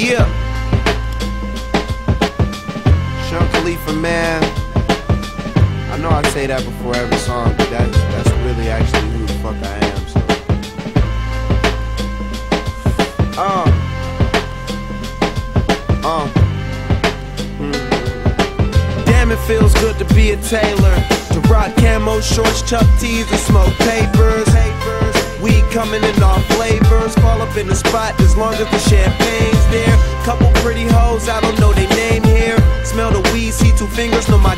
Yeah. Sean Khalifa, man. I know I say that before every song, but that's that's really actually who the fuck I am. So. Uh. Uh. Mm. Damn, it feels good to be a Taylor. To rock camo shorts, chuck tees, and smoke papers. Weed coming in all flavors. In the spot as long as the champagne's there. Couple pretty hoes, I don't know they name here. Smell the weed, see two fingers, know my